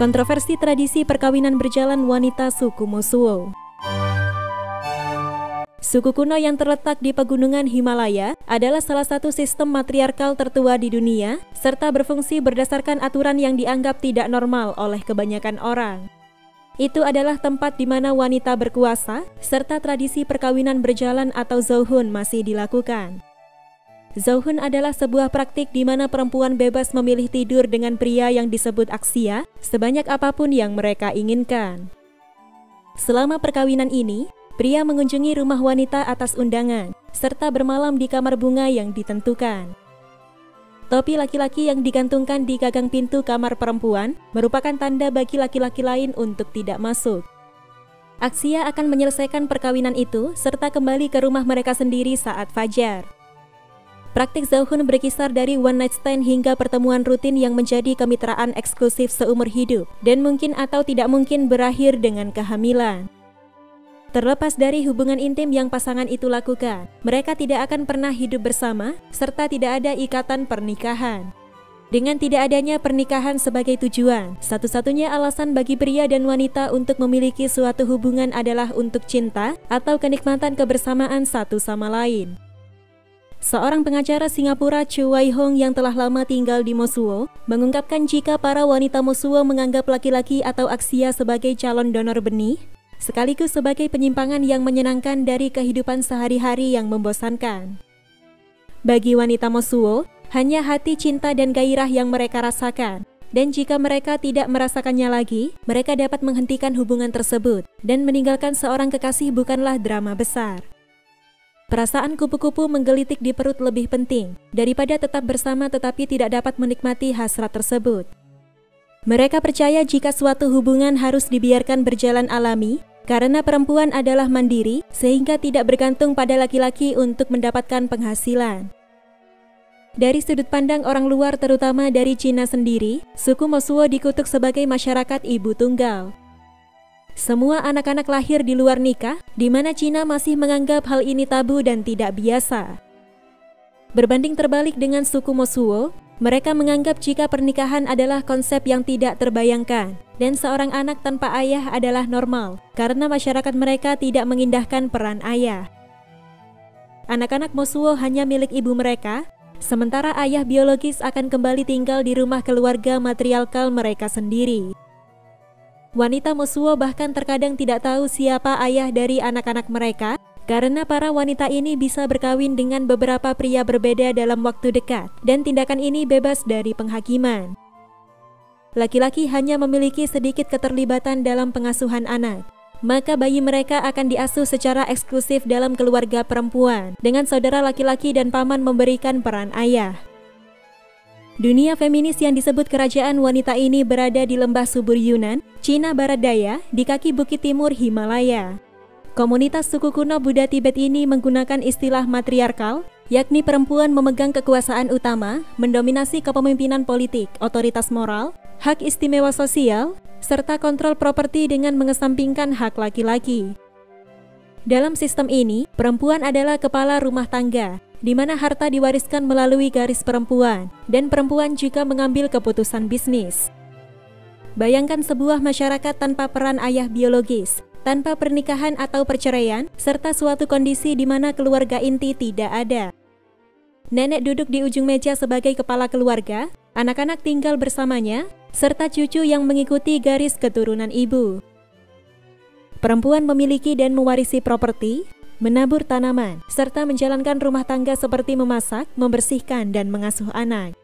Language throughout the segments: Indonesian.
Kontroversi tradisi perkawinan berjalan wanita suku Mosuo. Suku kuno yang terletak di pegunungan Himalaya adalah salah satu sistem matriarkal tertua di dunia, serta berfungsi berdasarkan aturan yang dianggap tidak normal oleh kebanyakan orang. Itu adalah tempat di mana wanita berkuasa, serta tradisi perkawinan berjalan atau zohun masih dilakukan. Zohun adalah sebuah praktik di mana perempuan bebas memilih tidur dengan pria yang disebut aksia sebanyak apa pun yang mereka inginkan. Selama perkawinan ini, pria mengunjungi rumah wanita atas undangan, serta bermalam di kamar bunga yang ditentukan. Topi laki-laki yang digantungkan di gagang pintu kamar perempuan merupakan tanda bagi laki-laki lain untuk tidak masuk. Aksia akan menyelesaikan perkawinan itu serta kembali ke rumah mereka sendiri saat fajar. Praktik Zauhun berkisar dari one night stand hingga pertemuan rutin yang menjadi kemitraan eksklusif seumur hidup dan mungkin atau tidak mungkin berakhir dengan kehamilan. Terlepas dari hubungan intim yang pasangan itu lakukan, mereka tidak akan pernah hidup bersama serta tidak ada ikatan pernikahan. Dengan tidak adanya pernikahan sebagai tujuan, satu-satunya alasan bagi pria dan wanita untuk memiliki suatu hubungan adalah untuk cinta atau kenikmatan kebersamaan satu sama lain. Seorang pengacara Singapura Chu Wai Hong yang telah lama tinggal di Mosuo mengungkapkan jika para wanita Mosuo menganggap laki-laki atau aksia sebagai calon donor benih, sekaligus sebagai penyimpangan yang menyenangkan dari kehidupan sehari-hari yang membosankan. Bagi wanita Mosuo, hanya hati cinta dan gairah yang mereka rasakan, dan jika mereka tidak merasakannya lagi, mereka dapat menghentikan hubungan tersebut dan meninggalkan seorang kekasih bukanlah drama besar. Perasaan kupu-kupu menggelitik di perut lebih penting daripada tetap bersama tetapi tidak dapat menikmati hasrat tersebut. Mereka percaya jika suatu hubungan harus dibiarkan berjalan alami karena perempuan adalah mandiri sehingga tidak bergantung pada laki-laki untuk mendapatkan penghasilan. Dari sudut pandang orang luar terutama dari Cina sendiri, suku Mosuo dikutuk sebagai masyarakat ibu tunggal. Semua anak-anak lahir di luar nikah, di mana Cina masih menganggap hal ini tabu dan tidak biasa. Berbanding terbalik dengan suku Mosuo, mereka menganggap jika pernikahan adalah konsep yang tidak terbayangkan, dan seorang anak tanpa ayah adalah normal karena masyarakat mereka tidak mengindahkan peran ayah. Anak-anak Mosuo hanya milik ibu mereka, sementara ayah biologis akan kembali tinggal di rumah keluarga matriarkal mereka sendiri. Wanita Mosuo bahkan terkadang tidak tahu siapa ayah dari anak-anak mereka karena para wanita ini bisa berkawin dengan beberapa pria berbeda dalam waktu dekat dan tindakan ini bebas dari penghakiman. Laki-laki hanya memiliki sedikit keterlibatan dalam pengasuhan anak, maka bayi mereka akan diasuh secara eksklusif dalam keluarga perempuan dengan saudara laki-laki dan paman memberikan peran ayah. Dunia feminis yang disebut kerajaan wanita ini berada di lembah subur Yunan, Cina Barat Daya, di kaki bukit timur Himalaya. Komunitas suku kuno Buddha Tibet ini menggunakan istilah matriarkal, yakni perempuan memegang kekuasaan utama, mendominasi kepemimpinan politik, otoritas moral, hak istimewa sosial, serta kontrol properti dengan mengesampingkan hak laki-laki. Dalam sistem ini, perempuan adalah kepala rumah tangga, di mana harta diwariskan melalui garis perempuan, dan perempuan juga mengambil keputusan bisnis. Bayangkan sebuah masyarakat tanpa peran ayah biologis, tanpa pernikahan atau perceraian, serta suatu kondisi di mana keluarga inti tidak ada. Nenek duduk di ujung meja sebagai kepala keluarga, anak-anak tinggal bersamanya, serta cucu yang mengikuti garis keturunan ibu. Perempuan memiliki dan mewarisi properti, menabur tanaman, serta menjalankan rumah tangga seperti memasak, membersihkan, dan mengasuh anak.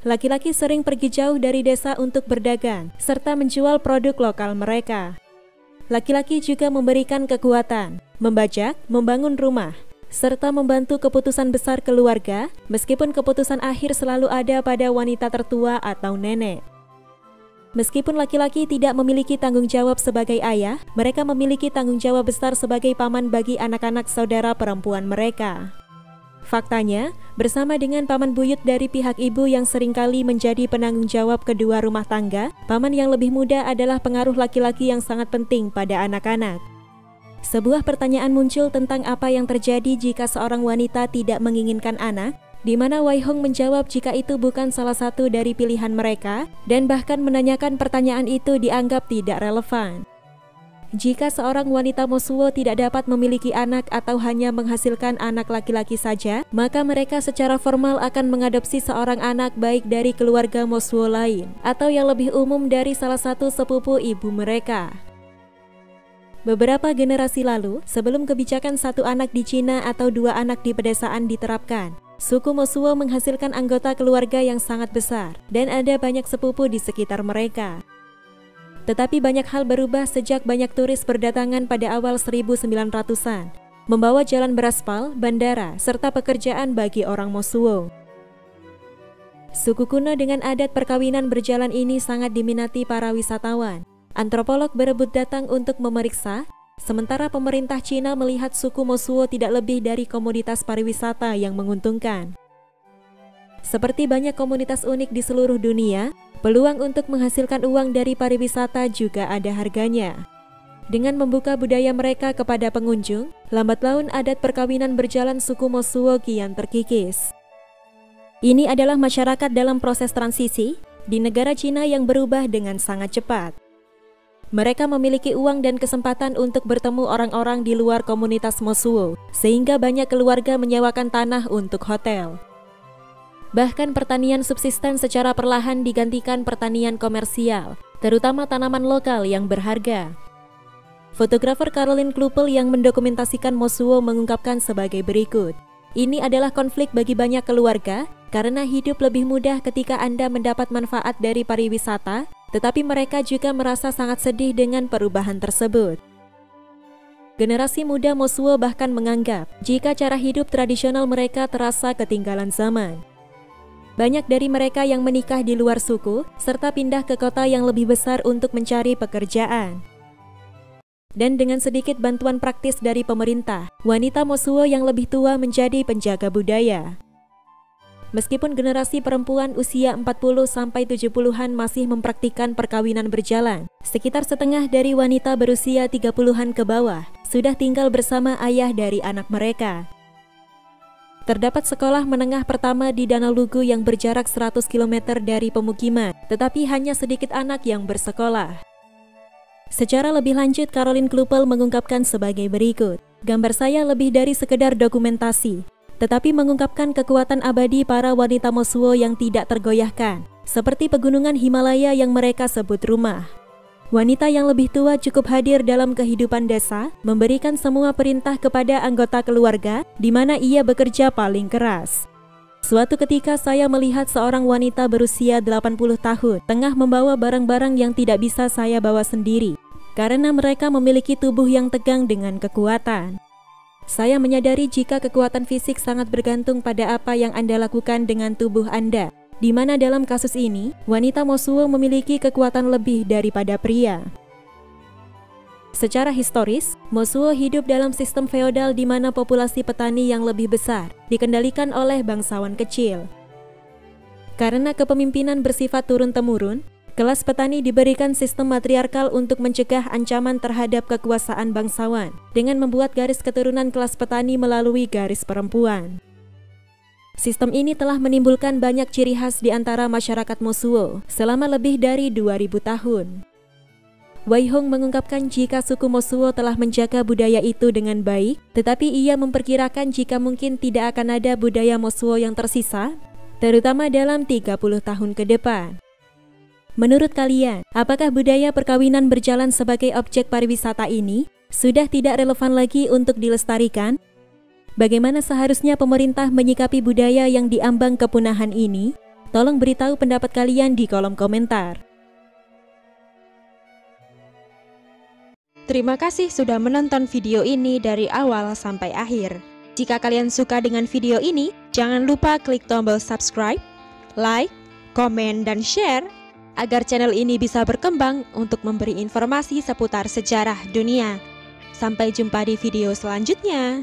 Laki-laki sering pergi jauh dari desa untuk berdagang, serta menjual produk lokal mereka. Laki-laki juga memberikan kekuatan, membajak, membangun rumah, serta membantu keputusan besar keluarga, meskipun keputusan akhir selalu ada pada wanita tertua atau nenek. Meskipun laki-laki tidak memiliki tanggung jawab sebagai ayah, mereka memiliki tanggung jawab besar sebagai paman bagi anak-anak saudara perempuan mereka. Faktanya, bersama dengan paman buyut dari pihak ibu yang sering kali menjadi penanggung jawab kedua rumah tangga, paman yang lebih muda adalah pengaruh laki-laki yang sangat penting pada anak-anak. Sebuah pertanyaan muncul tentang apa yang terjadi jika seorang wanita tidak menginginkan anak, di mana Wai Hong menjawab jika itu bukan salah satu dari pilihan mereka dan bahkan menanyakan pertanyaan itu dianggap tidak relevan. Jika seorang wanita Mosuo tidak dapat memiliki anak atau hanya menghasilkan anak laki-laki saja, maka mereka secara formal akan mengadopsi seorang anak baik dari keluarga Mosuo lain atau yang lebih umum dari salah satu sepupu ibu mereka. Beberapa generasi lalu, sebelum kebijakan satu anak di Cina atau dua anak di pedesaan diterapkan, Suku Mosuo menghasilkan anggota keluarga yang sangat besar dan ada banyak sepupu di sekitar mereka. Tetapi banyak hal berubah sejak banyak turis berdatangan pada awal 1900-an, membawa jalan beraspal, bandara, serta pekerjaan bagi orang Mosuo. Suku kuno dengan adat perkawinan berjalan ini sangat diminati para wisatawan. Antropolog berebut datang untuk memeriksa Sementara pemerintah Cina melihat suku Mosuo tidak lebih dari komoditas pariwisata yang menguntungkan. Seperti banyak komunitas unik di seluruh dunia, peluang untuk menghasilkan uang dari pariwisata juga ada harganya. Dengan membuka budaya mereka kepada pengunjung, lambat laun adat perkawinan berjalan suku Mosuo kian terkikis. Ini adalah masyarakat dalam proses transisi di negara Cina yang berubah dengan sangat cepat. Mereka memiliki uang dan kesempatan untuk bertemu orang-orang di luar komunitas Mosuo, sehingga banyak keluarga menyewakan tanah untuk hotel. Bahkan pertanian subsisten secara perlahan digantikan pertanian komersial, terutama tanaman lokal yang berharga. Fotografer Caroline Klupel yang mendokumentasikan Mosuo mengungkapkan sebagai berikut. Ini adalah konflik bagi banyak keluarga karena hidup lebih mudah ketika Anda mendapat manfaat dari pariwisata tetapi mereka juga merasa sangat sedih dengan perubahan tersebut. Generasi muda Mosuo bahkan menganggap jika cara hidup tradisional mereka terasa ketinggalan zaman. Banyak dari mereka yang menikah di luar suku serta pindah ke kota yang lebih besar untuk mencari pekerjaan. Dan dengan sedikit bantuan praktis dari pemerintah, wanita Mosuo yang lebih tua menjadi penjaga budaya. Meskipun generasi perempuan usia 40-70-an masih mempraktikkan perkawinan berjalan, sekitar setengah dari wanita berusia 30-an ke bawah sudah tinggal bersama ayah dari anak mereka. Terdapat sekolah menengah pertama di Danau Lugu yang berjarak 100 km dari pemukiman, tetapi hanya sedikit anak yang bersekolah. Secara lebih lanjut, Caroline Klupel mengungkapkan sebagai berikut. Gambar saya lebih dari sekedar dokumentasi tetapi mengungkapkan kekuatan abadi para wanita Mosuo yang tidak tergoyahkan, seperti pegunungan Himalaya yang mereka sebut rumah. Wanita yang lebih tua cukup hadir dalam kehidupan desa, memberikan semua perintah kepada anggota keluarga, di mana ia bekerja paling keras. Suatu ketika saya melihat seorang wanita berusia 80 tahun tengah membawa barang-barang yang tidak bisa saya bawa sendiri, karena mereka memiliki tubuh yang tegang dengan kekuatan. Saya menyadari jika kekuatan fisik sangat bergantung pada apa yang Anda lakukan dengan tubuh Anda, di mana dalam kasus ini, wanita Mosuo memiliki kekuatan lebih daripada pria. Secara historis, Mosuo hidup dalam sistem feodal di mana populasi petani yang lebih besar dikendalikan oleh bangsawan kecil. Karena kepemimpinan bersifat turun-temurun, Kelas petani diberikan sistem matriarkal untuk mencegah ancaman terhadap kekuasaan bangsawan dengan membuat garis keturunan kelas petani melalui garis perempuan. Sistem ini telah menimbulkan banyak ciri khas di antara masyarakat Mosuo selama lebih dari 2000 tahun. Wai Hong mengungkapkan jika suku Mosuo telah menjaga budaya itu dengan baik, tetapi ia memperkirakan jika mungkin tidak akan ada budaya Mosuo yang tersisa, terutama dalam 30 tahun ke depan. Menurut kalian, apakah budaya perkawinan berjalan sebagai objek pariwisata ini sudah tidak relevan lagi untuk dilestarikan? Bagaimana seharusnya pemerintah menyikapi budaya yang diambang kepunahan ini? Tolong beritahu pendapat kalian di kolom komentar. Terima kasih sudah menonton video ini dari awal sampai akhir. Jika kalian suka dengan video ini, jangan lupa klik tombol subscribe, like, komen, dan share agar channel ini bisa berkembang untuk memberi informasi seputar sejarah dunia. Sampai jumpa di video selanjutnya.